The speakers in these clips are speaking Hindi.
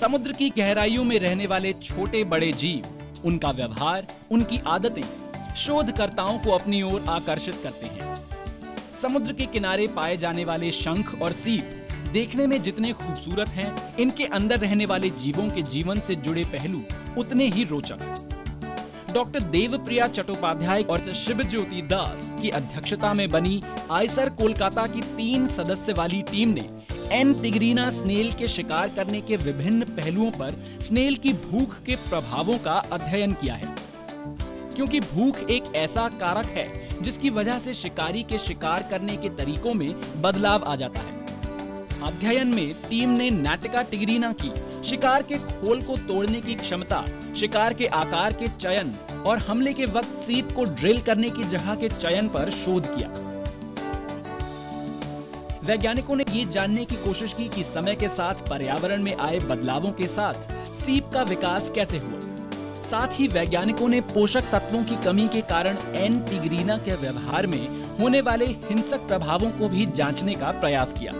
समुद्र की गहराइयों में रहने वाले छोटे बड़े जीव, उनका व्यवहार, उनकी आदतें शोधकर्ताओं को अपनी ओर आकर्षित करते हैं। समुद्र के किनारे पाए जाने वाले शंख और सीप देखने में जितने खूबसूरत हैं, इनके अंदर रहने वाले जीवों के जीवन से जुड़े पहलू उतने ही रोचक डॉक्टर देवप्रिया चट्टोपाध्याय और शिव ज्योति दास की अध्यक्षता में बनी आयसर कोलकाता की तीन सदस्य वाली टीम ने एन तिगरीना स्नेल के शिकार करने के विभिन्न पहलुओं पर स्नेल की भूख के प्रभावों का अध्ययन किया है। क्योंकि भूख एक ऐसा कारक है, जिसकी वजह से शिकारी के शिकार करने के तरीकों में बदलाव आ जाता है। अध्ययन में टीम ने नाटिका टिगरीना की, शिकार के खोल को तोड़ने की क्षमता, शिकार के आकार के चयन और हमले के वक्त सीप को ड्रिल करने की जगह के चयन पर शोध किया। वैज्ञानिकों ने ये जानने की कोशिश की कि समय के साथ पर्यावरण में आए बदलावों के साथ सीप का विकास कैसे हुआ। साथ ही वैज्ञानिकों ने पोषक तत्वों की कमी के कारण एन टिग्रीना के व्यवहार में होने वाले हिंसक प्रभावों को भी जांचने का प्रयास किया।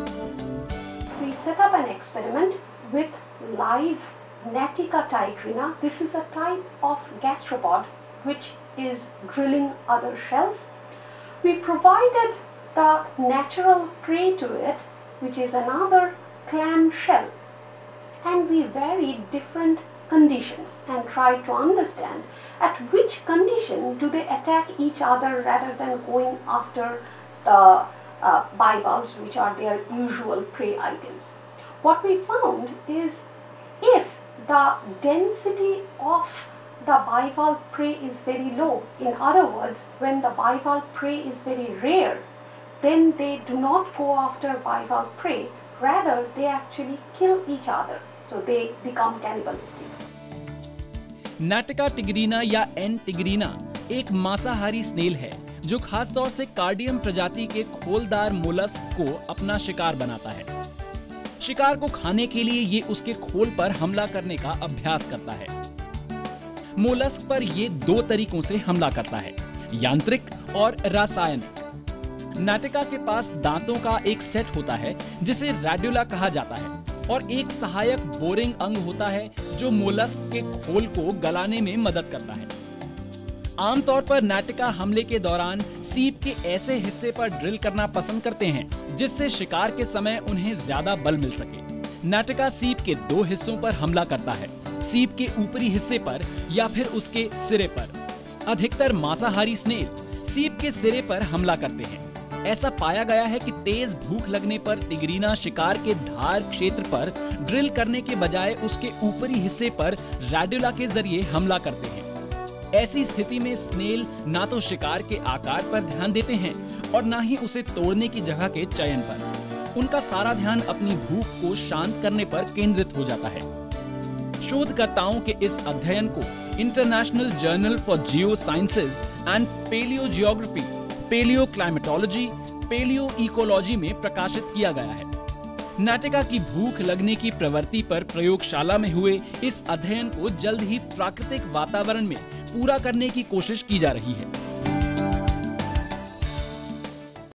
We provided the natural prey to it, which is another clam shell, and we varied different conditions and tried to understand at which condition do they attack each other rather than going after the uh, bivalves, which are their usual prey items. What we found is if the density of the bivalve prey is very low, in other words, when the bivalve prey is very rare, then they do not go after bivalve prey, rather, they actually kill each other. So they become cannibalistic. Natica tigrina या एन टिग्रीना एक मांसाहारी स्नेल है जो खासतौर से कार्डियम प्रजाति के खोलदार मोलस्क को अपना शिकार बनाता है शिकार को खाने के लिए ये उसके खोल पर हमला करने का अभ्यास करता है मोलस्क पर ये दो तरीकों से हमला करता है यांत्रिक और रासायनिक नाटिका के पास दांतों का एक सेट होता है, जिसे रेड्यूला कहा जाता है। और एक सहायक बोरिंग अंग होता है, जो मोलस्क के खोल को गलाने में मदद करता है। आमतौर पर नाटिका हमले के दौरान सीप के ऐसे हिस्से पर ड्रिल करना पसंद करते हैं, जिससे शिकार के समय उन्हें ज़्यादा बल मिल सके। नाटिका सीप के दो हिस्सों पर हमला करता है, सीप के ऊपरी हिस्से पर या फिर उसके सिरे पर। अधिकतर मांसाहारी स्नेल सीप के सिरे पर हमला करते हैं। ऐसा पाया गया है कि तेज भूख लगने पर तिगरीना शिकार के धार क्षेत्र पर ड्रिल करने के बजाय उसके ऊपरी हिस्से पर रेडुला के ज़रिए हमला करते हैं। ऐसी स्थिति में स्नेल ना तो शिकार के आकार पर ध्यान देते हैं और ना ही उसे तोड़ने की जगह के चयन पर। उनका सारा ध्यान अपनी भूख को शांत करने पर केंद्रित हो जाता है। शोधकर्ताओं के इस अध्ययन को international journal for geosciences and palaeogeography palaeoclimatology palaeoecology में प्रकाशित किया गया है। नाटिका की भूख लगने की प्रवृत्ति पर प्रयोगशाला में हुए इस अध्ययन को जल्द ही प्राकृतिक वातावरण में पूरा करने की कोशिश की जा रही है।